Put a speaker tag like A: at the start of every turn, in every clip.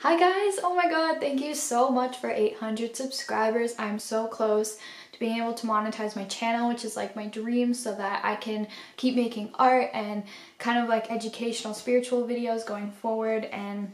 A: Hi guys! Oh my god, thank you so much for 800 subscribers. I'm so close to being able to monetize my channel, which is like my dream, so that I can keep making art and kind of like educational, spiritual videos going forward. And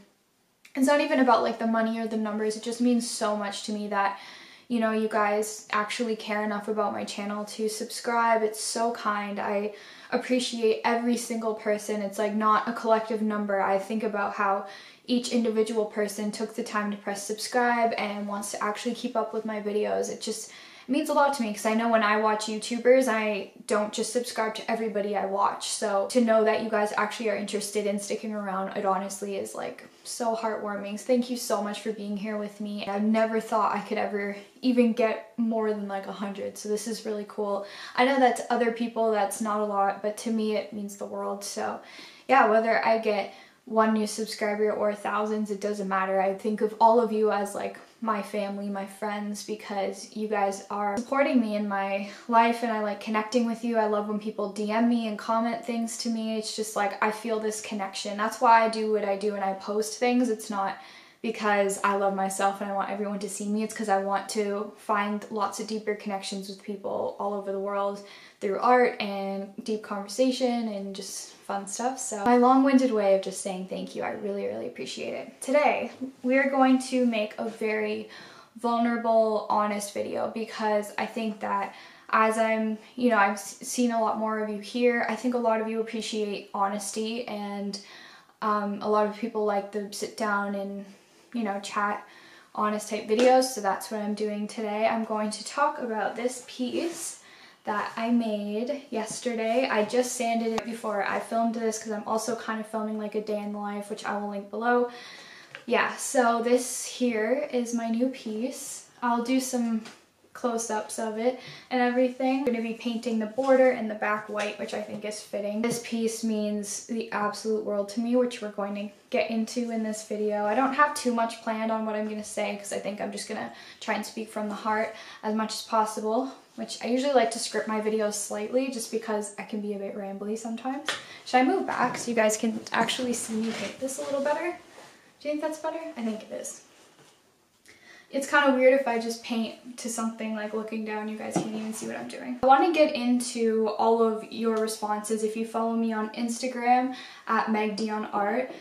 A: it's not even about like the money or the numbers, it just means so much to me that you know, you guys actually care enough about my channel to subscribe. It's so kind. I appreciate every single person. It's like not a collective number. I think about how each individual person took the time to press subscribe and wants to actually keep up with my videos. It just means a lot to me because I know when I watch YouTubers, I don't just subscribe to everybody I watch. So to know that you guys actually are interested in sticking around, it honestly is like so heartwarming. Thank you so much for being here with me. I never thought I could ever even get more than like a hundred. So this is really cool. I know that to other people that's not a lot, but to me it means the world. So yeah, whether I get one new subscriber or thousands, it doesn't matter. I think of all of you as like my family, my friends, because you guys are supporting me in my life and I like connecting with you. I love when people DM me and comment things to me. It's just like I feel this connection. That's why I do what I do and I post things. It's not because I love myself and I want everyone to see me. It's because I want to find lots of deeper connections with people all over the world through art and deep conversation and just fun stuff. So my long-winded way of just saying thank you, I really, really appreciate it. Today, we're going to make a very vulnerable, honest video because I think that as I'm, you know, I've seen a lot more of you here, I think a lot of you appreciate honesty and um, a lot of people like to sit down and, you know, chat honest type videos. So that's what I'm doing today. I'm going to talk about this piece that I made yesterday. I just sanded it before I filmed this because I'm also kind of filming like a day in the life, which I will link below. Yeah, so this here is my new piece. I'll do some close-ups of it and everything. I'm going to be painting the border and the back white, which I think is fitting. This piece means the absolute world to me, which we're going to get into in this video. I don't have too much planned on what I'm going to say because I think I'm just going to try and speak from the heart as much as possible, which I usually like to script my videos slightly just because I can be a bit rambly sometimes. Should I move back so you guys can actually see me paint this a little better? Do you think that's better? I think it is it's kind of weird if I just paint to something like looking down, you guys can't even see what I'm doing. I want to get into all of your responses. If you follow me on Instagram at megdionart,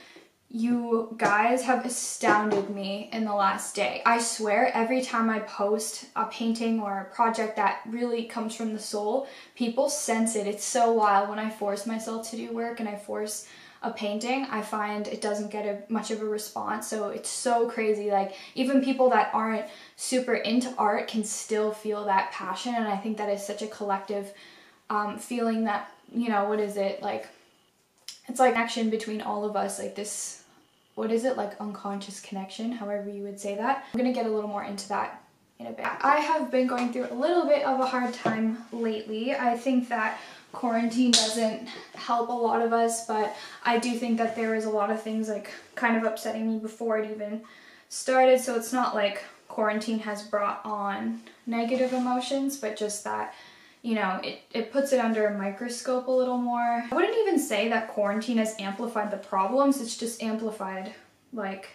A: you guys have astounded me in the last day. I swear every time I post a painting or a project that really comes from the soul, people sense it. It's so wild when I force myself to do work and I force a painting, I find it doesn't get a, much of a response. So it's so crazy. Like even people that aren't super into art can still feel that passion. And I think that is such a collective um, feeling that, you know, what is it? Like, it's like action between all of us, like this, what is it? Like unconscious connection, however you would say that. I'm gonna get a little more into that in a bit. I have been going through a little bit of a hard time lately. I think that quarantine doesn't help a lot of us, but I do think that there was a lot of things like kind of upsetting me before it even started. So it's not like quarantine has brought on negative emotions, but just that, you know, it, it puts it under a microscope a little more. I wouldn't even say that quarantine has amplified the problems, it's just amplified like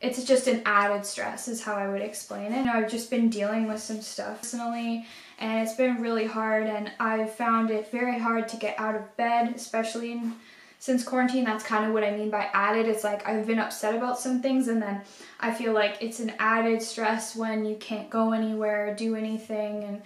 A: it's just an added stress is how I would explain it. You know, I've just been dealing with some stuff personally and it's been really hard and I've found it very hard to get out of bed, especially in, since quarantine. That's kind of what I mean by added. It's like I've been upset about some things and then I feel like it's an added stress when you can't go anywhere, do anything and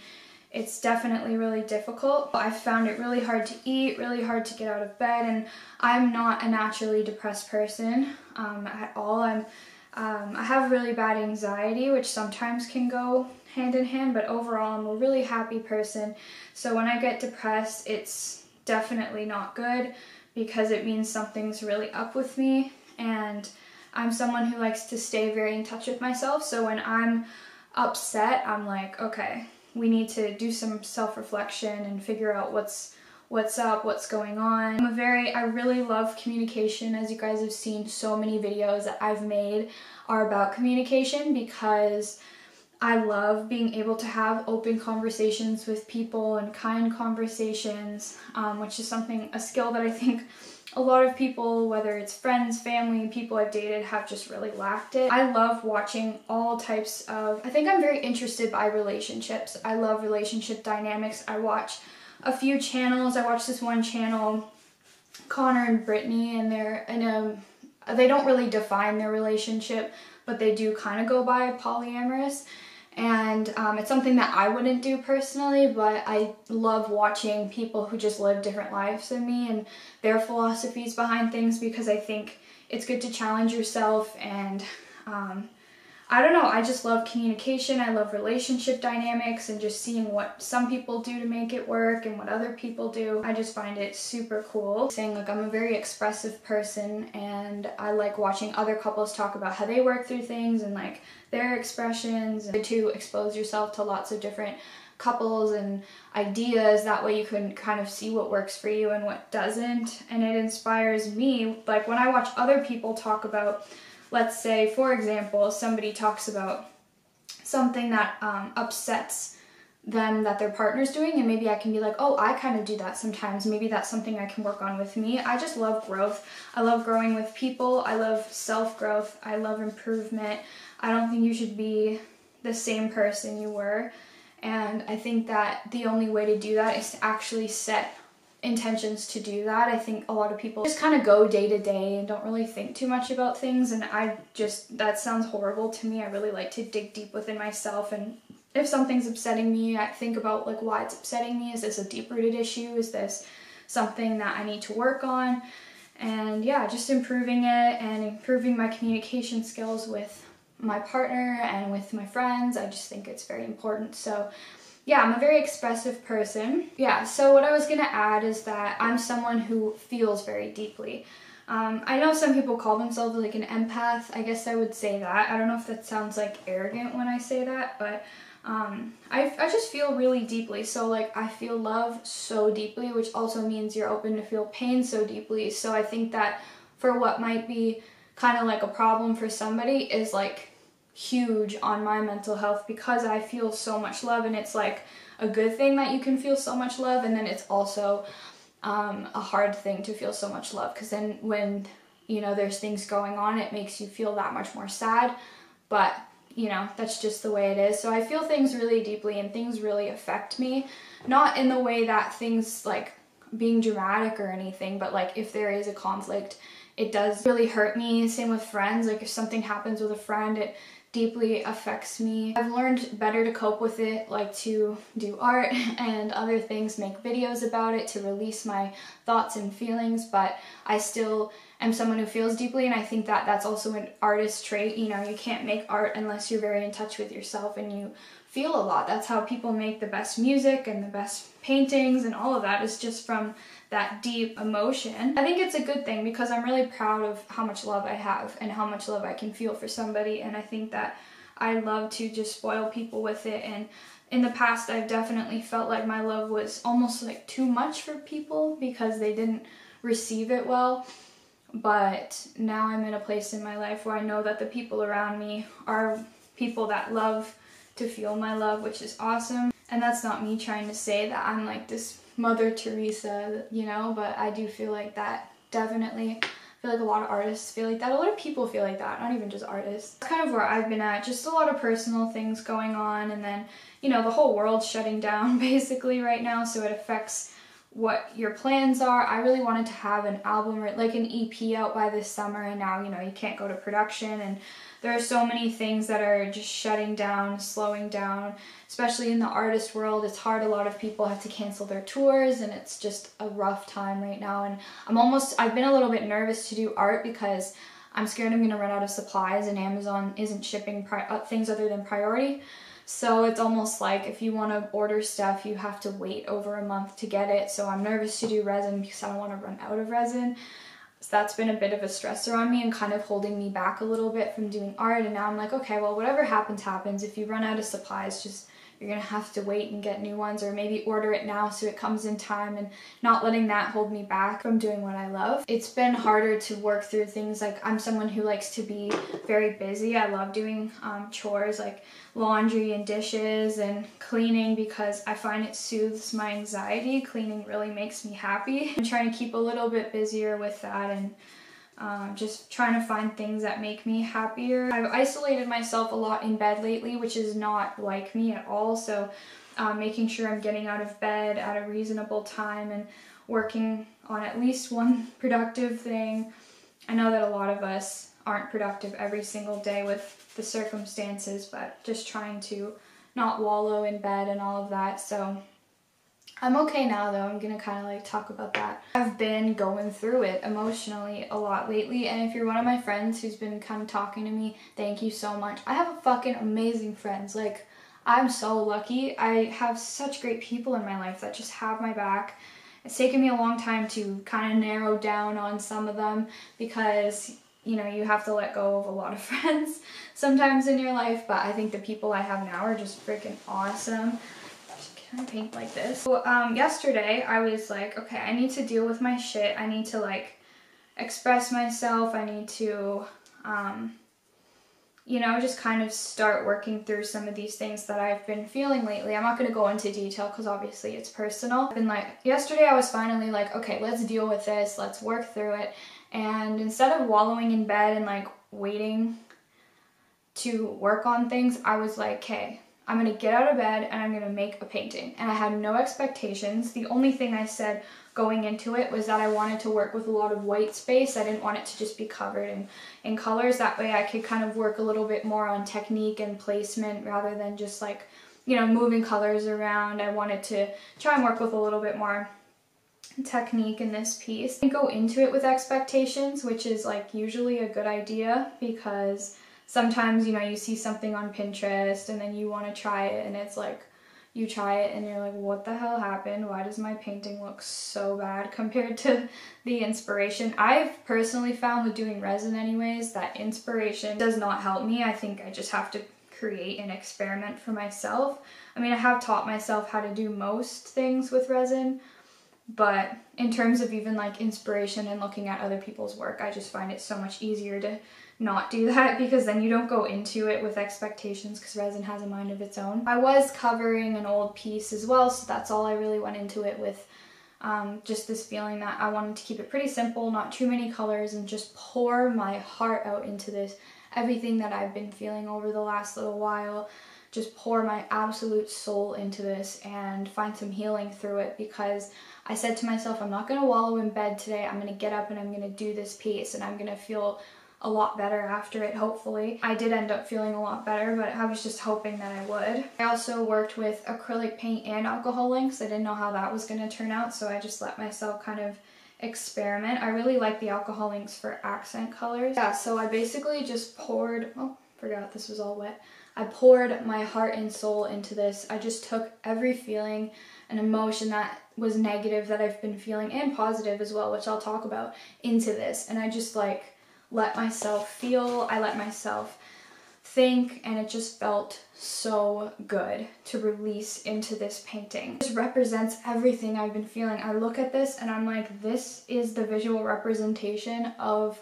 A: it's definitely really difficult. I found it really hard to eat, really hard to get out of bed, and I'm not a naturally depressed person um, at all. I'm um, I have really bad anxiety, which sometimes can go hand in hand, but overall I'm a really happy person. So when I get depressed, it's definitely not good because it means something's really up with me and I'm someone who likes to stay very in touch with myself. So when I'm upset, I'm like, okay, we need to do some self-reflection and figure out what's what's up, what's going on. I'm a very, I really love communication. As you guys have seen, so many videos that I've made are about communication because I love being able to have open conversations with people and kind conversations, um, which is something, a skill that I think a lot of people, whether it's friends, family, people I've dated, have just really lacked it. I love watching all types of, I think I'm very interested by relationships. I love relationship dynamics. I watch a few channels. I watch this one channel, Connor and Brittany, and they're in a, they don't really define their relationship, but they do kind of go by polyamorous and um, it's something that I wouldn't do personally, but I love watching people who just live different lives than me and their philosophies behind things because I think it's good to challenge yourself and um, I don't know, I just love communication. I love relationship dynamics and just seeing what some people do to make it work and what other people do. I just find it super cool. Saying like I'm a very expressive person and I like watching other couples talk about how they work through things and like their expressions and to expose yourself to lots of different couples and ideas that way you can kind of see what works for you and what doesn't and it inspires me like when I watch other people talk about let's say, for example, somebody talks about something that um, upsets them that their partner's doing and maybe I can be like, "Oh, I kind of do that sometimes. Maybe that's something I can work on with me." I just love growth. I love growing with people. I love self-growth. I love improvement. I don't think you should be the same person you were. And I think that the only way to do that is to actually set intentions to do that. I think a lot of people just kind of go day to day and don't really think too much about things and I just that sounds horrible to me. I really like to dig deep within myself and if something's upsetting me, I think about like why it's upsetting me. Is this a deep-rooted issue? Is this something that I need to work on? And yeah, just improving it and improving my communication skills with my partner and with my friends. I just think it's very important. So yeah, I'm a very expressive person. Yeah, so what I was gonna add is that I'm someone who feels very deeply. Um, I know some people call themselves like an empath. I guess I would say that. I don't know if that sounds like arrogant when I say that, but um, I, I just feel really deeply. So like I feel love so deeply, which also means you're open to feel pain so deeply. So I think that for what might be kind of like a problem for somebody is like huge on my mental health because I feel so much love and it's like a good thing that you can feel so much love and then it's also um, a hard thing to feel so much love because then when you know there's things going on it makes you feel that much more sad. But you know that's just the way it is. So I feel things really deeply and things really affect me. Not in the way that things like being dramatic or anything but like if there is a conflict it does really hurt me. Same with friends. Like if something happens with a friend it deeply affects me. I've learned better to cope with it, like to do art and other things, make videos about it, to release my thoughts and feelings, but I still am someone who feels deeply and I think that that's also an artist trait. You know, you can't make art unless you're very in touch with yourself and you feel a lot. That's how people make the best music and the best paintings and all of that is just from that deep emotion. I think it's a good thing because I'm really proud of how much love I have and how much love I can feel for somebody and I think that I love to just spoil people with it and in the past I've definitely felt like my love was almost like too much for people because they didn't receive it well but now I'm in a place in my life where I know that the people around me are people that love to feel my love which is awesome and that's not me trying to say that I'm like this Mother Teresa, you know, but I do feel like that definitely. I feel like a lot of artists feel like that. A lot of people feel like that, not even just artists. That's kind of where I've been at, just a lot of personal things going on and then, you know, the whole world's shutting down basically right now, so it affects what your plans are. I really wanted to have an album, like an EP out by this summer and now, you know, you can't go to production and there are so many things that are just shutting down, slowing down, especially in the artist world. It's hard. A lot of people have to cancel their tours and it's just a rough time right now. And I'm almost, I've been a little bit nervous to do art because I'm scared I'm going to run out of supplies and Amazon isn't shipping uh, things other than priority. So it's almost like if you want to order stuff, you have to wait over a month to get it. So I'm nervous to do resin because I don't want to run out of resin. So that's been a bit of a stressor on me and kind of holding me back a little bit from doing art. And now I'm like, okay, well, whatever happens, happens. If you run out of supplies, just you're gonna have to wait and get new ones or maybe order it now so it comes in time and not letting that hold me back from doing what I love. It's been harder to work through things like I'm someone who likes to be very busy. I love doing um, chores like laundry and dishes and cleaning because I find it soothes my anxiety. Cleaning really makes me happy. I'm trying to keep a little bit busier with that and um, just trying to find things that make me happier. I've isolated myself a lot in bed lately, which is not like me at all. So um, making sure I'm getting out of bed at a reasonable time and working on at least one productive thing. I know that a lot of us aren't productive every single day with the circumstances, but just trying to not wallow in bed and all of that. So I'm okay now though. I'm gonna kind of like talk about that. I've been going through it emotionally a lot lately, and if you're one of my friends who's been kind of talking to me, thank you so much. I have a fucking amazing friends. Like, I'm so lucky. I have such great people in my life that just have my back. It's taken me a long time to kind of narrow down on some of them because you know, you have to let go of a lot of friends sometimes in your life, but I think the people I have now are just freaking awesome. I paint like this? So, um, yesterday I was like, okay, I need to deal with my shit. I need to like express myself. I need to, um, you know, just kind of start working through some of these things that I've been feeling lately. I'm not going to go into detail because obviously it's personal. I've been like, yesterday I was finally like, okay, let's deal with this. Let's work through it. And instead of wallowing in bed and like waiting to work on things, I was like, okay, I'm gonna get out of bed and I'm gonna make a painting. And I had no expectations. The only thing I said going into it was that I wanted to work with a lot of white space. I didn't want it to just be covered in, in colors. That way I could kind of work a little bit more on technique and placement rather than just like, you know, moving colors around. I wanted to try and work with a little bit more technique in this piece. I go into it with expectations, which is like usually a good idea because sometimes, you know, you see something on Pinterest and then you want to try it and it's like, you try it and you're like, what the hell happened? Why does my painting look so bad compared to the inspiration? I've personally found with doing resin anyways that inspiration does not help me. I think I just have to create and experiment for myself. I mean, I have taught myself how to do most things with resin, but in terms of even like inspiration and looking at other people's work, I just find it so much easier to not do that because then you don't go into it with expectations because resin has a mind of its own. I was covering an old piece as well, so that's all I really went into it with. Um, just this feeling that I wanted to keep it pretty simple, not too many colors, and just pour my heart out into this. Everything that I've been feeling over the last little while, just pour my absolute soul into this and find some healing through it because I said to myself, I'm not going to wallow in bed today. I'm going to get up and I'm going to do this piece and I'm going to feel a lot better after it, hopefully. I did end up feeling a lot better, but I was just hoping that I would. I also worked with acrylic paint and alcohol inks. I didn't know how that was going to turn out, so I just let myself kind of experiment. I really like the alcohol inks for accent colors. Yeah, so I basically just poured, oh, forgot this was all wet. I poured my heart and soul into this. I just took every feeling and emotion that was negative that I've been feeling and positive as well, which I'll talk about, into this. And I just like let myself feel, I let myself think, and it just felt so good to release into this painting. This represents everything I've been feeling. I look at this and I'm like, this is the visual representation of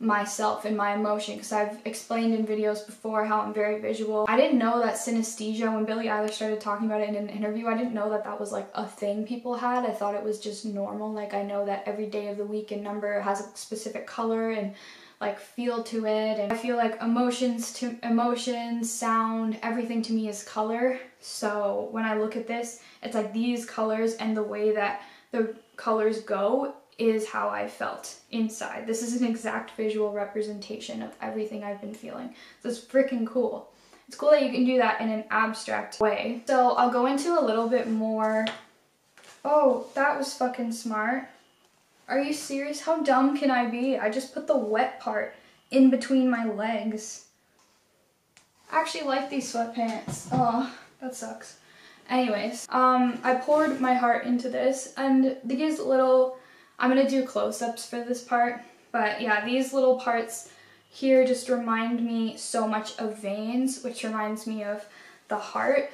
A: myself and my emotion because I've explained in videos before how I'm very visual. I didn't know that synesthesia, when Billie Eilish started talking about it in an interview, I didn't know that that was like a thing people had. I thought it was just normal. Like I know that every day of the week and number has a specific color and like feel to it and I feel like emotions to emotions, sound, everything to me is color. So when I look at this, it's like these colors and the way that the colors go is how I felt inside. This is an exact visual representation of everything I've been feeling. So it's freaking cool. It's cool that you can do that in an abstract way. So I'll go into a little bit more. Oh, that was fucking smart. Are you serious? How dumb can I be? I just put the wet part in between my legs. I actually like these sweatpants. Oh, that sucks. Anyways, um, I poured my heart into this and these little I'm going to do close-ups for this part, but yeah, these little parts here just remind me so much of veins, which reminds me of the heart.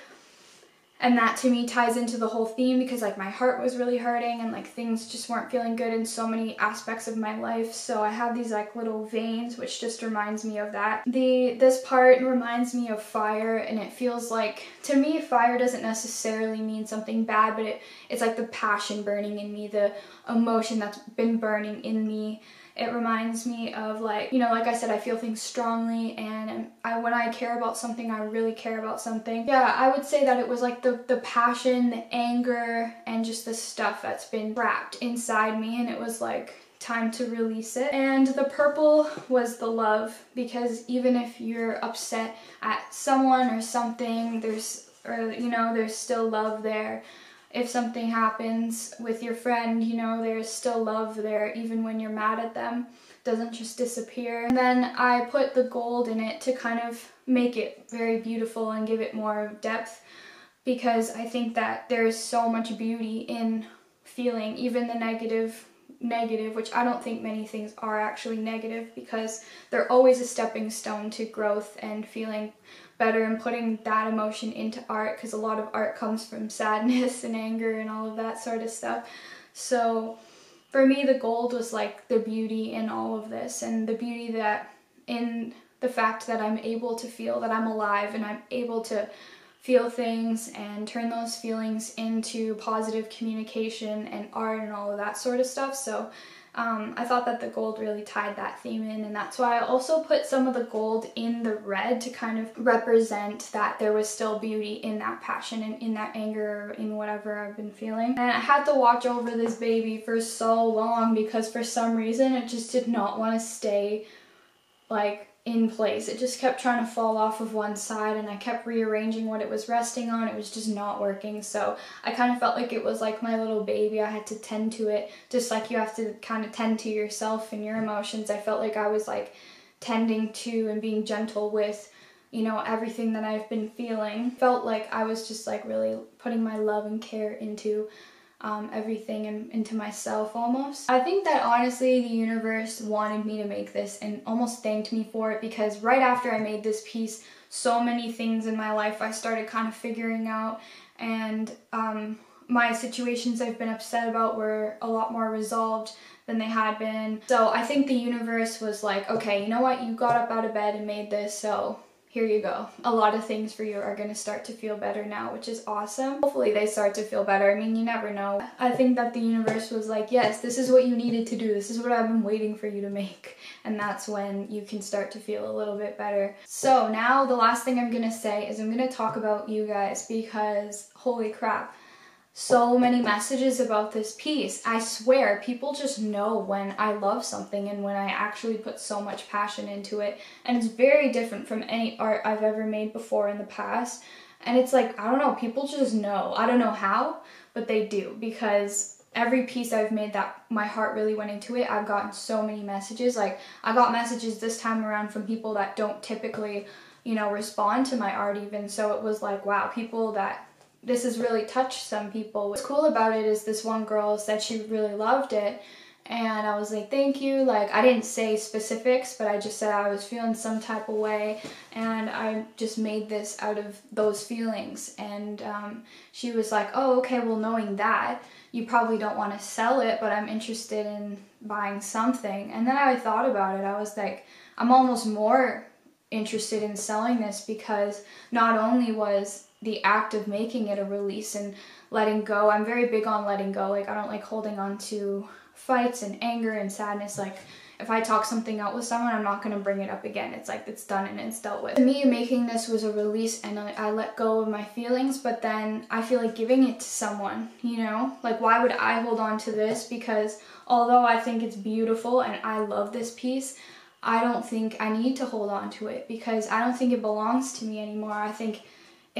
A: And that to me ties into the whole theme because like my heart was really hurting and like things just weren't feeling good in so many aspects of my life. So i have these like little veins which just reminds me of that. The this part reminds me of fire and it feels like to me fire doesn't necessarily mean something bad but it it's like the passion burning in me the emotion that's been burning in me it reminds me of like you know like i said i feel things strongly and i when i care about something i really care about something. Yeah i would say that it was like the the passion the anger and just the stuff that's been trapped inside me and it was like time to release it. And the purple was the love because even if you're upset at someone or something there's or you know there's still love there if something happens with your friend, you know, there's still love there even when you're mad at them. It doesn't just disappear. And then I put the gold in it to kind of make it very beautiful and give it more depth because I think that there is so much beauty in feeling even the negative negative, which I don't think many things are actually negative because they're always a stepping stone to growth and feeling better and putting that emotion into art because a lot of art comes from sadness and anger and all of that sort of stuff. So for me, the gold was like the beauty in all of this and the beauty that in the fact that I'm able to feel that I'm alive and I'm able to feel things and turn those feelings into positive communication and art and all of that sort of stuff. So um, I thought that the gold really tied that theme in, and that's why I also put some of the gold in the red to kind of represent that there was still beauty in that passion and in that anger, in whatever I've been feeling. And I had to watch over this baby for so long because for some reason it just did not want to stay like in place. It just kept trying to fall off of one side and I kept rearranging what it was resting on. It was just not working. So I kind of felt like it was like my little baby. I had to tend to it just like you have to kind of tend to yourself and your emotions. I felt like I was like tending to and being gentle with you know everything that I've been feeling. Felt like I was just like really putting my love and care into um, everything in, into myself almost. I think that honestly the universe wanted me to make this and almost thanked me for it because right after I made this piece, so many things in my life I started kind of figuring out and um, my situations I've been upset about were a lot more resolved than they had been. So I think the universe was like, okay, you know what, you got up out of bed and made this, so here you go. A lot of things for you are going to start to feel better now, which is awesome. Hopefully they start to feel better. I mean, you never know. I think that the universe was like, yes, this is what you needed to do. This is what I've been waiting for you to make. And that's when you can start to feel a little bit better. So now the last thing I'm going to say is I'm going to talk about you guys because holy crap so many messages about this piece. I swear, people just know when I love something and when I actually put so much passion into it. And it's very different from any art I've ever made before in the past. And it's like, I don't know, people just know. I don't know how, but they do because every piece I've made that my heart really went into it, I've gotten so many messages. Like, I got messages this time around from people that don't typically, you know, respond to my art even. So it was like, wow, people that this has really touched some people. What's cool about it is this one girl said she really loved it and I was like, thank you. Like, I didn't say specifics, but I just said I was feeling some type of way, and I just made this out of those feelings. And um, she was like, oh, okay, well, knowing that, you probably don't want to sell it, but I'm interested in buying something. And then I thought about it. I was like, I'm almost more interested in selling this because not only was the act of making it a release and letting go. I'm very big on letting go. Like I don't like holding on to fights and anger and sadness. Like if I talk something out with someone, I'm not going to bring it up again. It's like it's done and it's dealt with. To me, making this was a release and I, I let go of my feelings, but then I feel like giving it to someone, you know? Like why would I hold on to this? Because although I think it's beautiful and I love this piece, I don't think I need to hold on to it because I don't think it belongs to me anymore. I think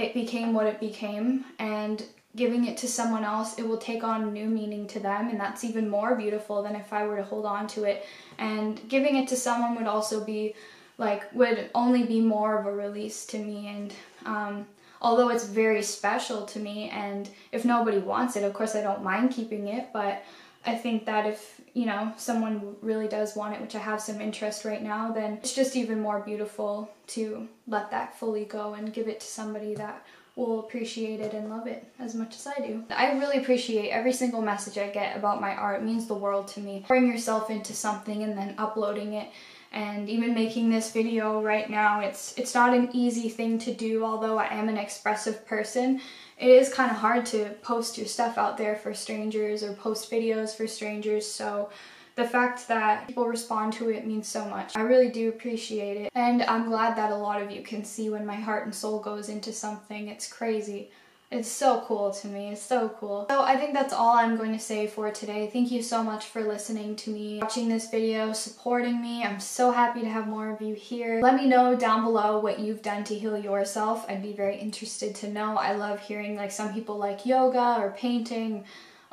A: it became what it became and giving it to someone else it will take on new meaning to them and that's even more beautiful than if i were to hold on to it. And giving it to someone would also be like would only be more of a release to me and um, although it's very special to me and if nobody wants it of course i don't mind keeping it but i think that if you know someone really does want it which i have some interest right now then it's just even more beautiful to let that fully go and give it to somebody that will appreciate it and love it as much as I do. I really appreciate every single message I get about my art. It means the world to me. Pouring yourself into something and then uploading it and even making this video right now, it's it's not an easy thing to do although I am an expressive person. It is kind of hard to post your stuff out there for strangers or post videos for strangers so the fact that people respond to it means so much. I really do appreciate it. And I'm glad that a lot of you can see when my heart and soul goes into something. It's crazy. It's so cool to me. It's so cool. So I think that's all I'm going to say for today. Thank you so much for listening to me, watching this video, supporting me. I'm so happy to have more of you here. Let me know down below what you've done to heal yourself. I'd be very interested to know. I love hearing like some people like yoga or painting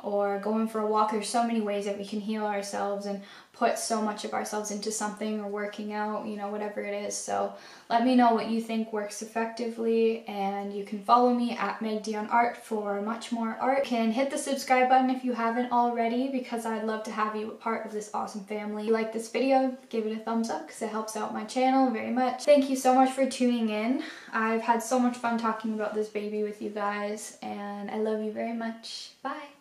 A: or going for a walk. There's so many ways that we can heal ourselves and put so much of ourselves into something or working out, you know, whatever it is. So let me know what you think works effectively and you can follow me at Meg Dion Art for much more art. You can hit the subscribe button if you haven't already because I'd love to have you a part of this awesome family. If you like this video, give it a thumbs up because it helps out my channel very much. Thank you so much for tuning in. I've had so much fun talking about this baby with you guys and I love you very much. Bye!